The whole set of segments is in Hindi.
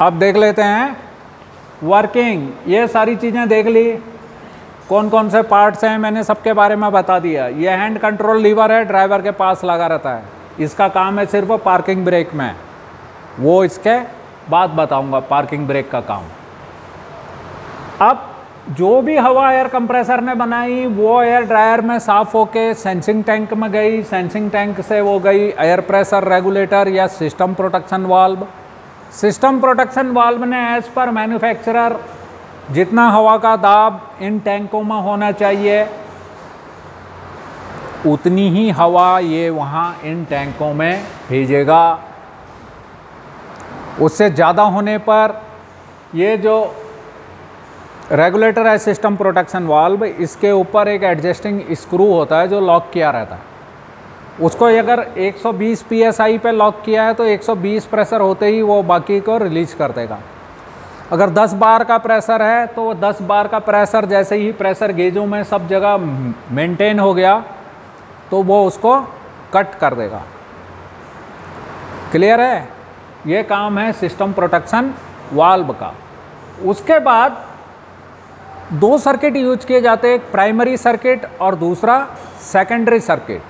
अब देख लेते हैं। वर्किंग ये सारी चीज़ें देख ली। कौन कौन से पार्ट्स हैं, मैंने सबके बारे में बता दिया। ये हैंड कंट्रोल लीवर है ड्राइवर के पास लगा रहता है। इसका काम है सिर्फ़ पार्किंग ब्रेक में। वो इसके बाद बताऊँगा पार्किंग ब्रेक का काम। अब जो भी हवा एयर कंप्रेसर ने बनाई, वो एयर ड्रायर में साफ़ होके सेंसिंग टैंक में गई। सेंसिंग टैंक से वो गई एयर प्रेशर रेगुलेटर या system protection valve system protection valve ने एज पर मैन्युफैक्चरर जितना हवा का दाब इन टैंकों में होना चाहिए, उतनी ही हवा ये वहाँ इन टैंकों में भेजेगा। उससे ज़्यादा होने पर ये जो रेगुलेटर है सिस्टम प्रोटेक्शन वाल्व, इसके ऊपर एक एडजस्टिंग स्क्रू होता है जो लॉक किया रहता है। उसको अगर 120 psi पे लॉक किया है तो 120 प्रेशर होते ही वो बाकी को रिलीज़ कर देगा। अगर 10 बार का प्रेशर है तो वो 10 बार का प्रेशर जैसे ही प्रेशर गेजों में सब जगह मेंटेन हो गया तो वो उसको कट कर देगा। क्लियर है? ये काम है सिस्टम प्रोटेक्शन वाल्व का। उसके बाद दो सर्किट यूज़ किए जाते हैं, एक प्राइमरी सर्किट और दूसरा सेकेंडरी सर्किट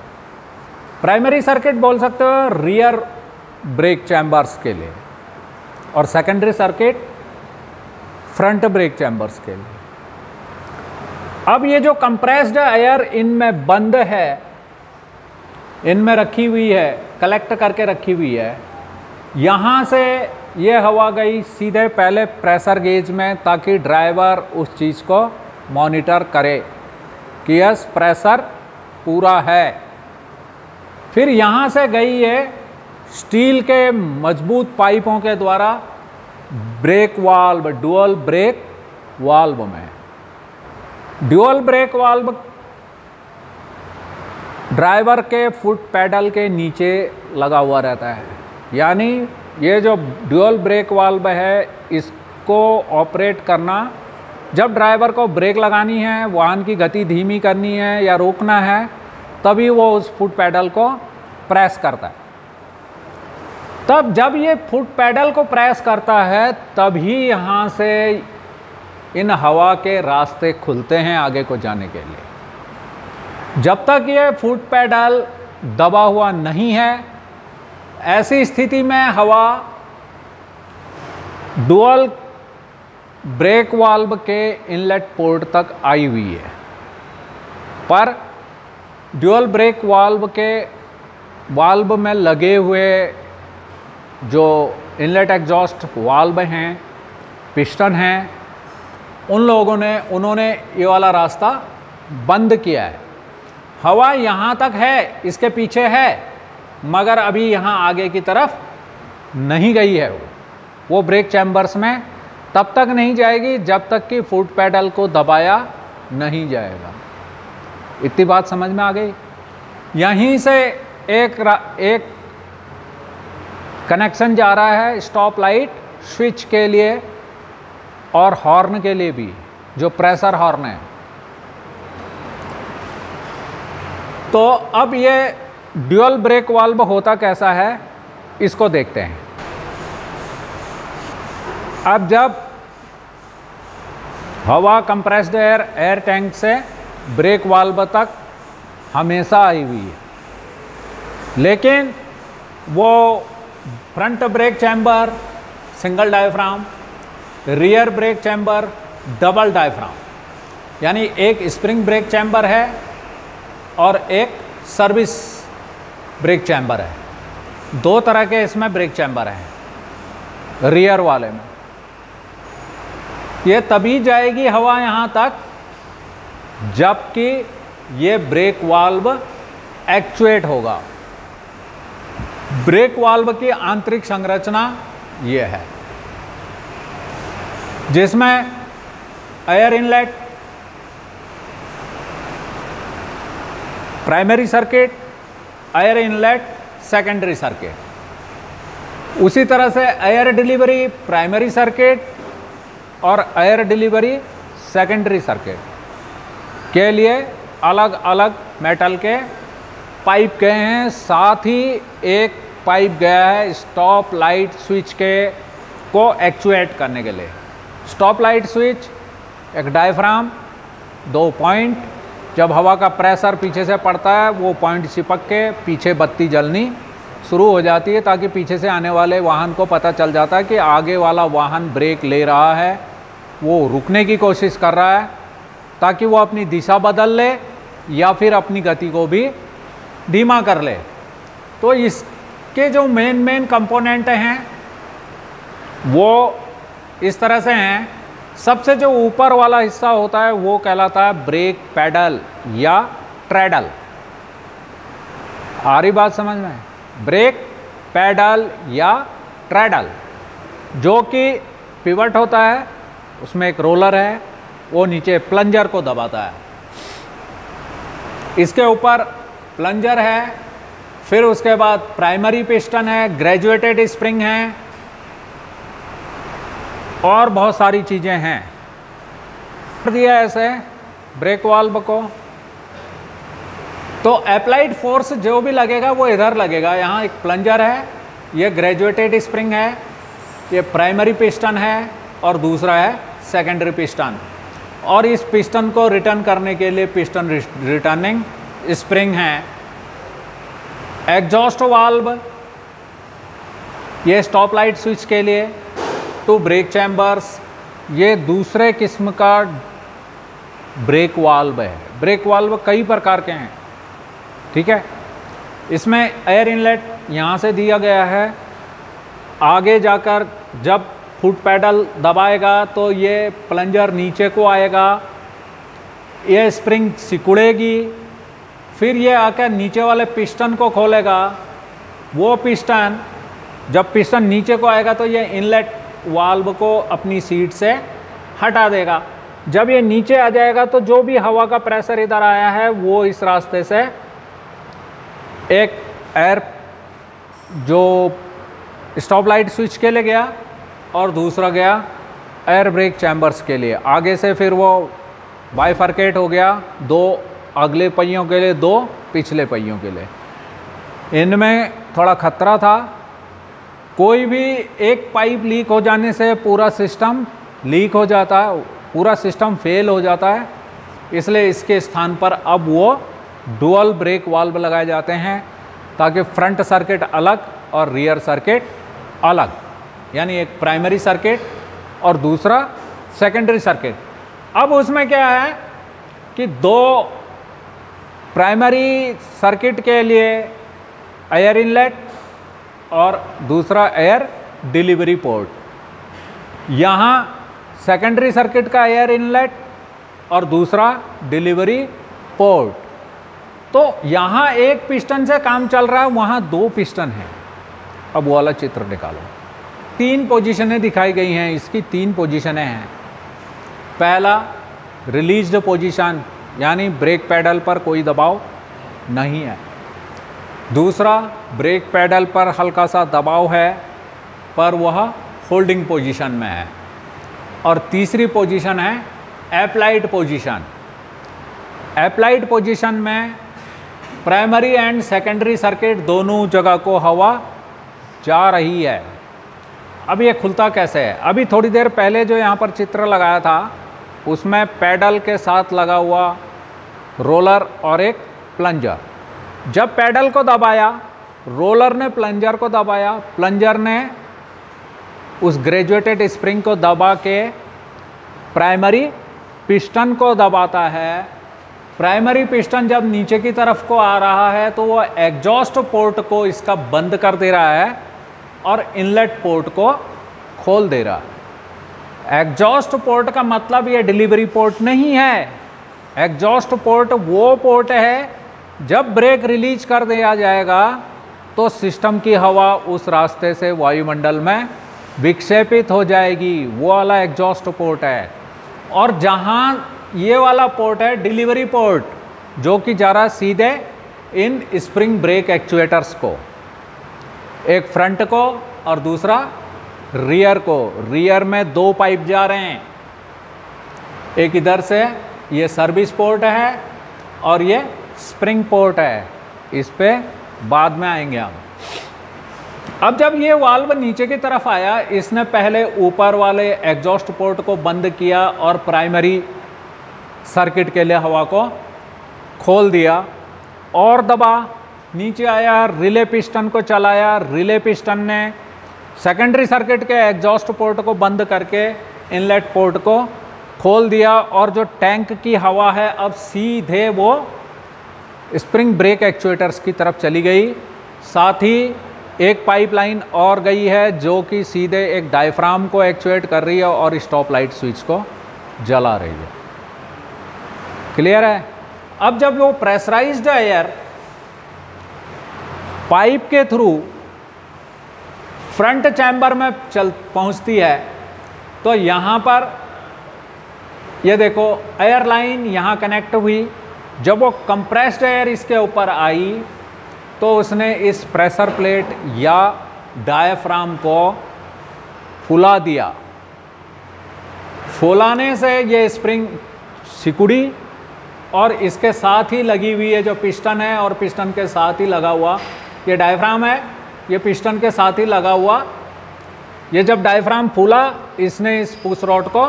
प्राइमरी सर्किट बोल सकते हो रियर ब्रेक चैम्बर्स के लिए। और secondary circuit front brake chambers के लिए। अब ये जो कंप्रेस्ड एयर इनमें बंद है, इनमें रखी हुई है कलेक्ट करके रखी हुई है, यहाँ से ये हवा गई सीधे पहले प्रेशर गेज में ताकि ड्राइवर उस चीज़ को मॉनिटर करे कि यस प्रेशर पूरा है। फिर यहाँ से गई है स्टील के मज़बूत पाइपों के द्वारा brake valve, dual brake valve में। ड्यूअल ब्रेक वाल्व ड्राइवर के फुट पैडल के नीचे लगा हुआ रहता है। यानी ये जो ड्यूअल ब्रेक वाल्व है, इसको ऑपरेट करना, जब ड्राइवर को ब्रेक लगानी है, वाहन की गति धीमी करनी है या रोकना है तभी वो उस फुट पैडल को प्रेस करता है। तब जब ये फुट पैडल को प्रेस करता है, तभी यहाँ से इन हवा के रास्ते खुलते हैं आगे को जाने के लिए। जब तक ये फुट पैडल दबा हुआ नहीं है, ऐसी स्थिति में हवा डुअल ब्रेक वाल्व के इनलेट पोर्ट तक आई हुई है। पर ड्यूअल ब्रेक वाल्व के वाल्व में लगे हुए जो इनलेट एग्जॉस्ट वाल्व हैं, पिस्टन हैं, उन लोगों ने, उन्होंने ये वाला रास्ता बंद किया है। हवा यहाँ तक है, इसके पीछे है, मगर अभी यहाँ आगे की तरफ़ नहीं गई है वो। वो ब्रेक चैम्बर्स में तब तक नहीं जाएगी, जब तक कि फुट पैडल को दबाया नहीं जाएगा। इतनी बात समझ में आ गई। यहीं से एक एक कनेक्शन जा रहा है स्टॉप लाइट स्विच के लिए और हॉर्न के लिए भी, जो प्रेशर हॉर्न है। तो अब ये ड्यूअल ब्रेक वाल्व होता कैसा है, इसको देखते हैं। अब जब हवा कंप्रेस्ड एयर एयर टैंक से ब्रेक वाल्व तक हमेशा आई हुई है। लेकिन वो front brake chamber, single diaphragm, rear brake chamber, double diaphragm, यानी एक स्प्रिंग ब्रेक चैम्बर है और एक सर्विस ब्रेक चैम्बर है। दो तरह के इसमें ब्रेक चैम्बर हैं, रियर वाले में। ये तभी जाएगी हवा यहाँ तक जबकि ये ब्रेक वाल्व एक्चुएट होगा। ब्रेक वाल्व की आंतरिक संरचना ये है, जिसमें air inlet primary circuit air inlet secondary circuit उसी तरह से एयर डिलीवरी प्राइमरी सर्किट और एयर डिलीवरी सेकेंडरी सर्किट के लिए अलग अलग मेटल के पाइप गए हैं। साथ ही एक पाइप गया है स्टॉप लाइट स्विच के, को एक्चुएट करने के लिए। स्टॉप लाइट स्विच एक डायफ्राम दो पॉइंट जब हवा का प्रेशर पीछे से पड़ता है, वो पॉइंट चिपक के पीछे बत्ती जलनी शुरू हो जाती है, ताकि पीछे से आने वाले वाहन को पता चल जाता है कि आगे वाला वाहन ब्रेक ले रहा है, वो रुकने की कोशिश कर रहा है। ताकि वो अपनी दिशा बदल ले या फिर अपनी गति को भी धीमा कर ले। तो इसके जो मेन मेन कंपोनेंट हैं, वो इस तरह से हैं। सबसे जो ऊपर वाला हिस्सा होता है, वो कहलाता है ब्रेक पैडल या ट्रेडल आ रही बात समझ में? ब्रेक पैडल या ट्रेडल जो कि पिवट होता है, उसमें एक रोलर है वो नीचे प्लंजर को दबाता है। इसके ऊपर प्लंजर है, फिर उसके बाद प्राइमरी पिस्टन है, ग्रेजुएटेड स्प्रिंग है, और बहुत सारी चीज़ें हैं। दिया ऐसे ब्रेक वाल्व को। तो अप्लाइड फोर्स जो भी लगेगा, वो इधर लगेगा। यहाँ एक प्लंजर है, ये ग्रेजुएटेड स्प्रिंग है, ये प्राइमरी पिस्टन है, और दूसरा है सेकेंडरी पिस्टन। और इस पिस्टन को रिटर्न करने के लिए पिस्टन रिटर्निंग स्प्रिंग है। एग्जॉस्ट वाल्व ये स्टॉप लाइट स्विच के लिए टू ब्रेक चैम्बर्स ये दूसरे किस्म का ब्रेक वाल्व है। ब्रेक वाल्व कई प्रकार के हैं, ठीक है? इसमें एयर इनलेट यहाँ से दिया गया है। आगे जाकर जब फुट पैडल दबाएगा तो ये प्लंजर नीचे को आएगा, ये स्प्रिंग सिकुड़ेगी, फिर ये आकर नीचे वाले पिस्टन को खोलेगा। वो पिस्टन, जब पिस्टन नीचे को आएगा तो ये इनलेट वाल्व को अपनी सीट से हटा देगा। जब ये नीचे आ जाएगा तो जो भी हवा का प्रेशर इधर आया है, वो इस रास्ते से एक एयर जो स्टॉप लाइट स्विच के लिए गया और दूसरा गया एयर ब्रेक चैम्बर्स के लिए। आगे से फिर वो बाइफर्केट हो गया दो अगले पहियों के लिए, दो पिछले पहियों के लिए। इनमें थोड़ा खतरा था। कोई भी एक पाइप लीक हो जाने से पूरा सिस्टम लीक हो जाता है पूरा सिस्टम फेल हो जाता है। इसलिए इसके स्थान पर अब वो डुअल ब्रेक वाल्व लगाए जाते हैं ताकि फ्रंट सर्किट अलग और रियर सर्किट अलग। यानी एक प्राइमरी सर्किट और दूसरा सेकेंडरी सर्किट अब उसमें क्या है कि दो प्राइमरी सर्किट के लिए एयर इनलेट और दूसरा एयर डिलीवरी पोर्ट यहाँ सेकेंडरी सर्किट का एयर इनलेट और दूसरा डिलीवरी पोर्ट तो यहाँ एक पिस्टन से काम चल रहा है, वहाँ दो पिस्टन हैं। अब वो वाला चित्र निकालो। तीन पोजीशनें दिखाई गई हैं, इसकी तीन पोजीशनें हैं। पहला रिलीज्ड पोजीशन यानी ब्रेक पैडल पर कोई दबाव नहीं है। दूसरा ब्रेक पैडल पर हल्का सा दबाव है, पर वह होल्डिंग पोजीशन में है। और तीसरी पोजीशन है एप्लाइड पोजीशन एप्लाइड पोजीशन में प्राइमरी एंड सेकेंडरी सर्किट दोनों जगह को हवा जा रही है। अब ये खुलता कैसे है? अभी थोड़ी देर पहले जो यहाँ पर चित्र लगाया था, उसमें पैडल के साथ लगा हुआ रोलर और एक प्लंजर। जब पैडल को दबाया, रोलर ने प्लंजर को दबाया, प्लंजर ने उस ग्रेजुएटेड स्प्रिंग को दबा के प्राइमरी पिस्टन को दबाता है। प्राइमरी पिस्टन जब नीचे की तरफ़ को आ रहा है तो वो एग्जॉस्ट पोर्ट को इसका बंद कर दे रहा है। और इनलेट पोर्ट को खोल दे रहा। एग्जॉस्ट पोर्ट का मतलब ये डिलीवरी पोर्ट नहीं है। एग्जॉस्ट पोर्ट वो पोर्ट है, जब ब्रेक रिलीज़ कर दिया जाएगा तो सिस्टम की हवा उस रास्ते से वायुमंडल में विक्षेपित हो जाएगी। वो वाला एग्जॉस्ट पोर्ट है। और जहाँ ये वाला पोर्ट है डिलीवरी पोर्ट जो कि जा रहा सीधे इन स्प्रिंग ब्रेक एक्चुएटर्स को। एक फ्रंट को और दूसरा रियर को। रियर में दो पाइप जा रहे हैं। एक इधर से ये सर्विस पोर्ट है और ये स्प्रिंग पोर्ट है। इस पर बाद में आएँगे हम। अब जब ये वाल्व नीचे की तरफ़ आया, इसने पहले ऊपर वाले एग्जॉस्ट पोर्ट को बंद किया और प्राइमरी सर्किट के लिए हवा को खोल दिया और दबा। नीचे आया रिले पिस्टन को चलाया रिले पिस्टन ने सेकेंडरी सर्किट के एग्जॉस्ट पोर्ट को बंद करके इनलेट पोर्ट को खोल दिया और जो टैंक की हवा है, अब सीधे वो स्प्रिंग ब्रेक एक्चुएटर्स की तरफ़ चली गई। साथ ही एक पाइपलाइन और गई है, जो कि सीधे एक डायफ्राम को एक्चुएट कर रही है और स्टॉप लाइट स्विच को जला रही है। क्लियर है? अब जब वो प्रेशराइज्ड एयर पाइप के थ्रू फ्रंट चैम्बर में चल पहुँचती है तो यहाँ पर, ये देखो एयर लाइन यहाँ कनेक्ट हुई। जब वो कंप्रेस्ड एयर इसके ऊपर आई तो उसने इस प्रेशर प्लेट या डायफ्राम को फुला दिया। फुलाने से ये स्प्रिंग सिकुड़ी और इसके साथ ही लगी हुई है जो पिस्टन है और पिस्टन के साथ ही लगा हुआ। ये डायफ्राम है, ये पिस्टन के साथ ही लगा हुआ। ये जब डायफ्राम फूला, इसने इस पुश रॉड को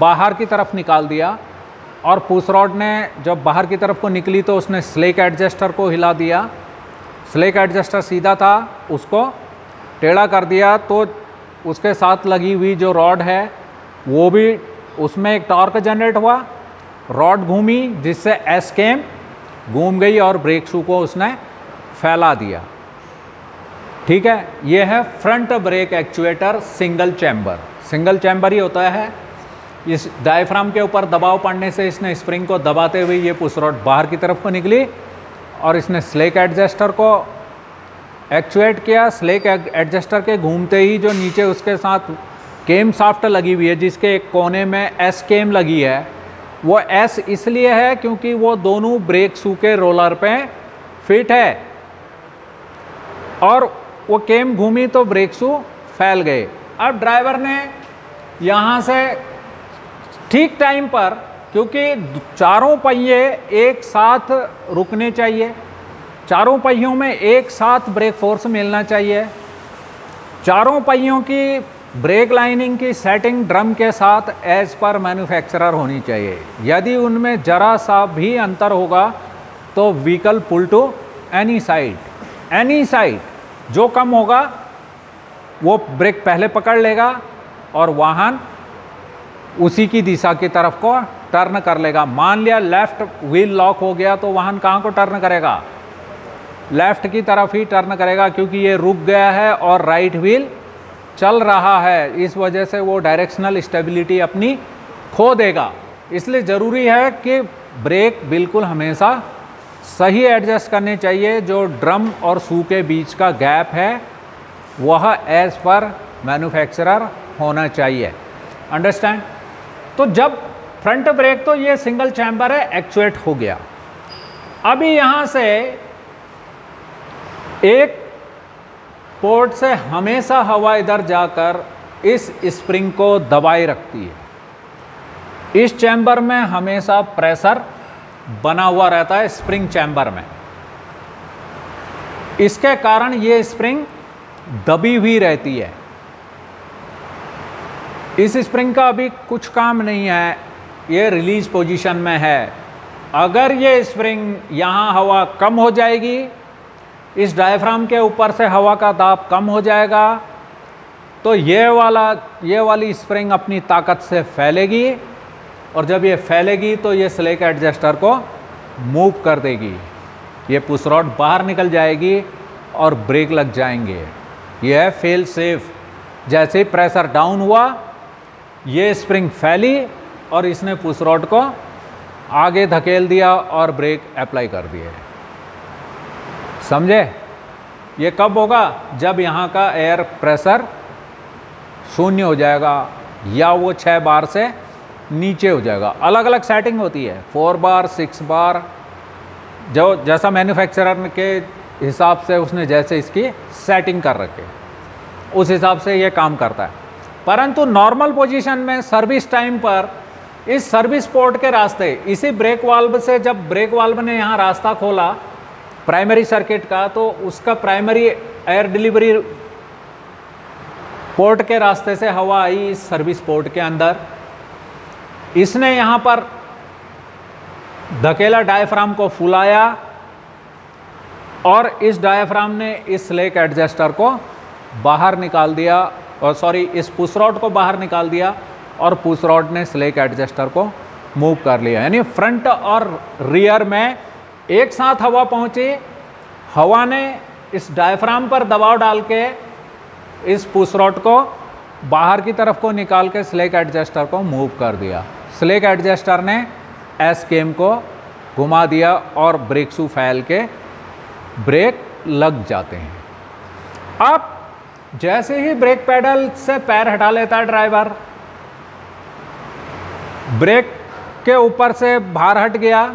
बाहर की तरफ़ निकाल दिया और पुश रॉड ने जब बाहर की तरफ़ को निकली तो उसने स्लेक एडजस्टर को हिला दिया। स्लेक एडजस्टर सीधा था, उसको टेढ़ा कर दिया तो उसके साथ लगी हुई जो रॉड है, वो भी उसमें एक टॉर्क जनरेट हुआ। रॉड घूमी, जिससे एस केम घूम गई और ब्रेक शू को उसने फैला दिया। ठीक है? ये है front brake actuator single chamber single chamber ही होता है। इस डायफ्राम के ऊपर दबाव पड़ने से इसने स्प्रिंग को दबाते हुए ये पुश रॉड बाहर की तरफ़ को निकली और इसने स्लेक एडजस्टर को एक्चुएट किया। स्लेक एडजस्टर के घूमते ही जो नीचे उसके साथ केम साफ्ट लगी हुई है, जिसके एक कोने में एस केम लगी है, वो एस इसलिए है क्योंकि वो दोनों ब्रेक के रोलर पे फिट है। और वो केम घूमी तो ब्रेक शू फैल गए। अब ड्राइवर ने यहाँ से ठीक टाइम पर, क्योंकि चारों पहिए एक साथ रुकने चाहिए, चारों पहियों में एक साथ ब्रेक फोर्स मिलना चाहिए, चारों पहियों की ब्रेक लाइनिंग की सेटिंग ड्रम के साथ एज पर मैन्युफैक्चरर होनी चाहिए। यदि उनमें ज़रा सा भी अंतर होगा तो vehicle pull to any side. Any side जो कम होगा, वो ब्रेक पहले पकड़ लेगा और वाहन उसी की दिशा की तरफ़ को टर्न कर लेगा। मान लिया लेफ़्ट व्हील लॉक हो गया तो वाहन कहाँ को टर्न करेगा? लेफ़्ट की तरफ़ ही टर्न करेगा, क्योंकि ये रुक गया है और राइट व्हील चल रहा है। इस वजह से वो डायरेक्शनल स्टेबिलिटी अपनी खो देगा। इसलिए ज़रूरी है कि ब्रेक बिल्कुल हमेशा सही एडजस्ट करने चाहिए। जो ड्रम और सू के बीच का गैप है, वह एज पर मैन्युफैक्चरर होना चाहिए। अंडरस्टैंड तो जब फ्रंट ब्रेक तो ये सिंगल चैम्बर है एक्चुएट हो गया। अभी यहाँ से एक पोर्ट से हमेशा हवा इधर जाकर इस स्प्रिंग को दबाए रखती है। इस चैम्बर में हमेशा प्रेशर बना हुआ रहता है स्प्रिंग चैम्बर में। इसके कारण ये स्प्रिंग दबी हुई रहती है। इस स्प्रिंग का अभी कुछ काम नहीं है, ये रिलीज़ पोजीशन में है। अगर ये स्प्रिंग यहाँ हवा कम हो जाएगी, इस डायफ्राम के ऊपर से हवा का दाब कम हो जाएगा तो ये वाला, ये वाली स्प्रिंग अपनी ताकत से फैलेगी। और जब ये फैलेगी तो ये स्लेक एडजस्टर को मूव कर देगी। ये पुश रॉड बाहर निकल जाएगी और ब्रेक लग जाएँगे। ये है फेल सेफ़। जैसे ही प्रेशर डाउन हुआ, ये स्प्रिंग फैली और इसने पुश को आगे धकेल दिया और ब्रेक अप्लाई कर दिए। समझे? ये कब होगा? जब यहाँ का एयर प्रेशर शून्य हो जाएगा या वो छः बार से नीचे हो जाएगा। अलग अलग सेटिंग होती है। फोर बार सिक्स बार जो, जैसा मैन्युफैक्चरर के हिसाब से उसने जैसे इसकी सेटिंग कर रखे उस हिसाब से ये काम करता है। परंतु नॉर्मल पोजीशन में सर्विस टाइम पर इस सर्विस पोर्ट के रास्ते, इसी ब्रेक वाल्व से जब ब्रेक वाल्व ने यहाँ रास्ता खोला प्राइमरी सर्किट का तो उसका प्राइमरी एयर डिलीवरी पोर्ट के रास्ते से हवा आई इस सर्विस पोर्ट के अंदर। इसने यहाँ पर धकेला डायफ्राम को फुलाया और इस डायफ्राम ने इस स्लेक एडजस्टर को बाहर निकाल दिया और सॉरी इस पुश रॉड को बाहर निकाल दिया और पुश रॉड ने स्लेक एडजस्टर को मूव कर लिया। यानी फ्रंट और रियर में एक साथ हवा पहुँची, हवा ने इस डायफ्राम पर दबाव डाल के इस पुश रॉड को बाहर की तरफ़ को निकाल के स्लेक एडजस्टर को मूव कर दिया। स्लेक एडजस्टर ने एस केम को घुमा दिया और ब्रेक शू फैल के ब्रेक लग जाते हैं। अब जैसे ही ब्रेक पैडल से पैर हटा लेता है ड्राइवर, ब्रेक के ऊपर से बाहर हट गया।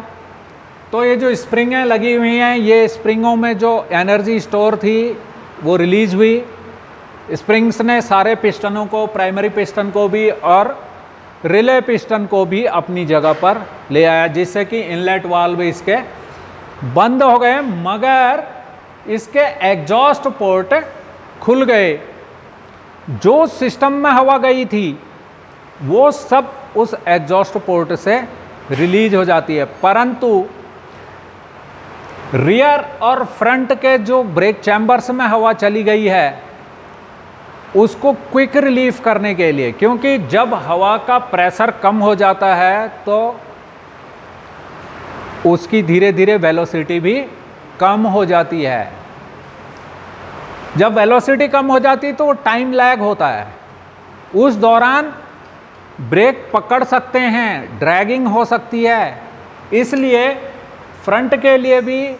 तो ये जो स्प्रिंगें लगी हुई हैं, ये स्प्रिंगों में जो एनर्जी स्टोर थी, वो रिलीज़ हुई। स्प्रिंग्स ने सारे पिस्टनों को, प्राइमरी पिस्टन को भी और रिले पिस्टन को भी अपनी जगह पर ले आया, जिससे कि इनलेट वाल्व इसके बंद हो गए, मगर इसके एग्जॉस्ट पोर्ट खुल गए। जो सिस्टम में हवा गई थी, वो सब उस एग्जॉस्ट पोर्ट से रिलीज़ हो जाती है। परंतु रियर और फ्रंट के जो ब्रेक चैम्बर्स में हवा चली गई है उसको क्विक रिलीफ करने के लिए, क्योंकि जब हवा का प्रेशर कम हो जाता है तो उसकी धीरे धीरे वेलोसिटी भी कम हो जाती है। जब वेलोसिटी कम हो जाती है तो टाइम लैग होता है। उस दौरान ब्रेक पकड़ सकते हैं ड्रैगिंग हो सकती है। इसलिए फ्रंट के लिए भी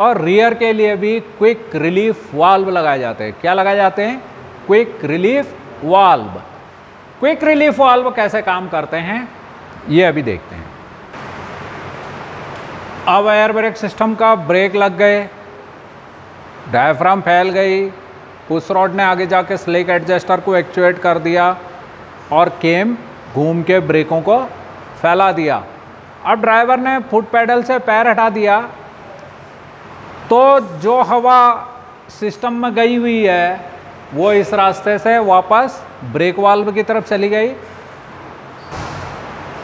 और रियर के लिए भी क्विक रिलीफ वाल्व लगाए जाते हैं। क्या लगाए जाते हैं? Quick relief valve. Quick relief valve कैसे काम करते हैं, ये अभी देखते हैं। अब एयर ब्रेक सिस्टम का ब्रेक लग गए डायफ्राम फैल गई पुश रॉड ने आगे जाके स्लेक एडजस्टर को एक्चुएट कर दिया और केम घूम के ब्रेकों को फैला दिया। अब ड्राइवर ने फुट पैडल से पैर हटा दिया। तो जो हवा सिस्टम में गई हुई है वो इस रास्ते से वापस ब्रेक वाल्व की तरफ़ चली गई।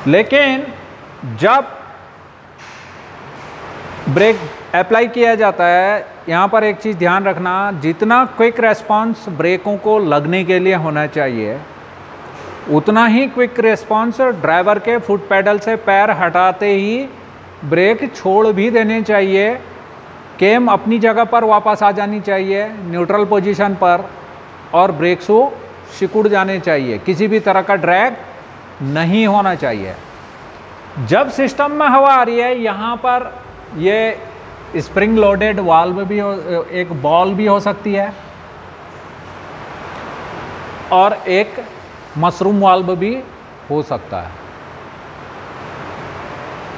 लेकिन जब ब्रेक अप्लाई किया जाता है, यहाँ पर एक चीज़ ध्यान रखना, जितना क्विक रेस्पॉन्स ब्रेकों को लगने के लिए होना चाहिए, उतना ही क्विक रेस्पॉन्स ड्राइवर के फुट पैडल से पैर हटाते ही ब्रेक छोड़ भी देने चाहिए। केम अपनी जगह पर वापस आ जानी चाहिए, न्यूट्रल पोजीशन पर। और ब्रेक शू सिकुड़ जाने चाहिए। किसी भी तरह का ड्रैग नहीं होना चाहिए। जब सिस्टम में हवा आ रही है, यहाँ पर ये स्प्रिंग लोडेड वाल्व भी हो, एक बॉल भी हो सकती है और एक मशरूम वाल्व भी हो सकता है।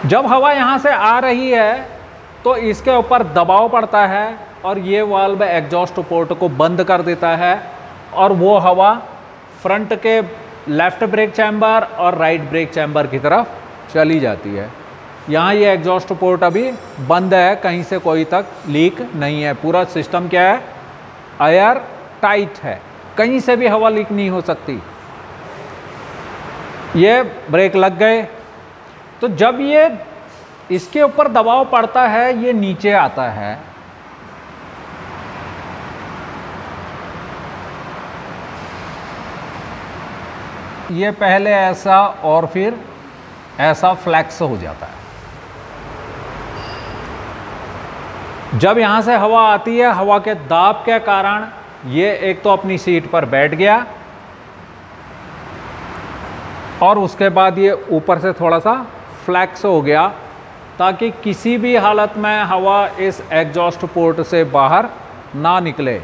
जब हवा यहाँ से आ रही है तो इसके ऊपर दबाव पड़ता है और ये वाल्व एग्जॉस्ट पोर्ट को बंद कर देता है। और वो हवा फ्रंट के लेफ़्ट ब्रेक चैम्बर और राइट ब्रेक चैम्बर की तरफ़ चली जाती है। यहाँ ये एग्जॉस्ट पोर्ट अभी बंद है, कहीं से कोई तक लीक नहीं है। पूरा सिस्टम क्या है? एयर टाइट है। कहीं से भी हवा लीक नहीं हो सकती। ये ब्रेक लग गए। तो जब ये इसके ऊपर दबाव पड़ता है, ये नीचे आता है। ये पहले ऐसा और फिर ऐसा फ्लैक्स हो जाता है। जब यहाँ से हवा आती है, हवा के दाब के कारण ये एक तो अपनी सीट पर बैठ गया और उसके बाद ये ऊपर से थोड़ा सा फ्लैक्स हो गया ताकि किसी भी हालत में हवा इस एग्जॉस्ट पोर्ट से बाहर ना निकले।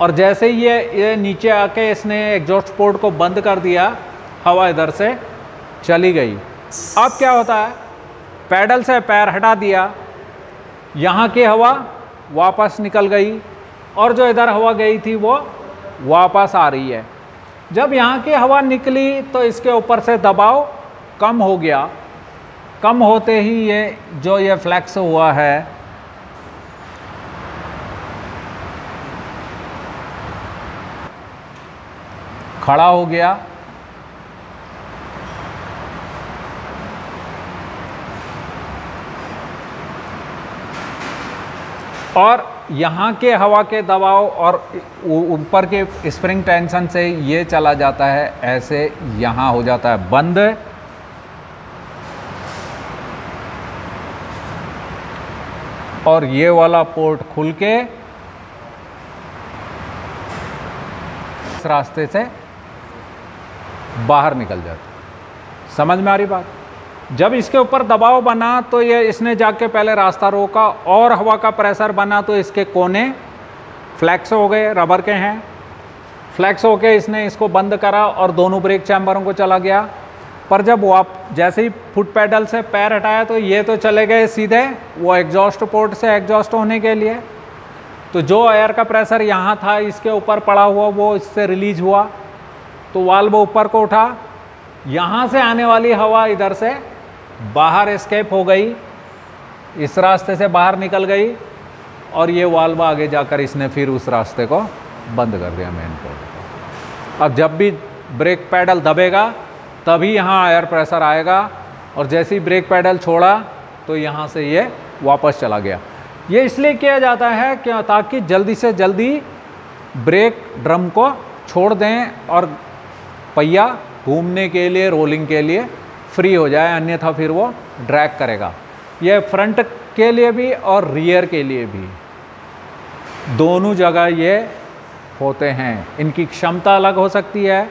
और जैसे ही ये ये नीचे आके इसने एग्जॉस्ट पोर्ट को बंद कर दिया, हवा इधर से चली गई। अब क्या होता है? पैडल से पैर हटा दिया, यहाँ की हवा वापस निकल गई और जो इधर हवा गई थी वो वापस आ रही है। जब यहाँ की हवा निकली तो इसके ऊपर से दबाव कम हो गया। कम होते ही ये, जो ये फ्लैक्स हुआ है खड़ा हो गया। और यहाँ के हवा के दबाव और ऊपर के स्प्रिंग टेंशन से ये चला जाता है, ऐसे यहाँ हो जाता है, बंद। और ये वाला पोर्ट खुल के इस रास्ते से बाहर निकल जाता समझ में आ रही बात? जब इसके ऊपर दबाव बना तो ये इसने जाके पहले रास्ता रोका, और हवा का प्रेशर बना तो इसके कोने फ्लैक्स हो गए, रबर के हैं। फ्लैक्स होके इसने इसको बंद करा और दोनों ब्रेक चैम्बरों को चला गया। पर जब वो आप जैसे ही फुट पैडल से पैर हटाया तो ये तो चले गए सीधे, वो एग्जॉस्ट पोर्ट से एग्जॉस्ट होने के लिए। तो जो एयर का प्रेशर यहाँ था, इसके ऊपर पड़ा हुआ, वो इससे रिलीज़ हुआ। तो वाल्व ऊपर को उठा, यहाँ से आने वाली हवा इधर से बाहर एस्केप हो गई, इस रास्ते से बाहर निकल गई और ये वाल्व आगे जाकर इसने फिर उस रास्ते को बंद कर दिया मेन पोर्ट अब जब भी ब्रेक पैडल दबेगा, तभी यहाँ एयर प्रेशर आएगा और जैसे ही ब्रेक पैडल छोड़ा तो यहाँ से ये वापस चला गया। ये इसलिए किया जाता है कि ताकि जल्दी से जल्दी ब्रेक ड्रम को छोड़ दें और पहिया घूमने के लिए रोलिंग के लिए फ्री हो जाए, अन्यथा फिर वो ड्रैग करेगा। ये फ्रंट के लिए भी और रियर के लिए भी। दोनों जगह ये होते हैं। इनकी क्षमता अलग हो सकती है,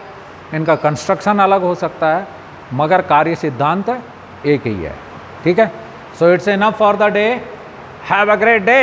इनका कंस्ट्रक्शन अलग हो सकता है, मगर कार्य सिद्धांत एक ही है। ठीक है? So it's enough for the day have a great day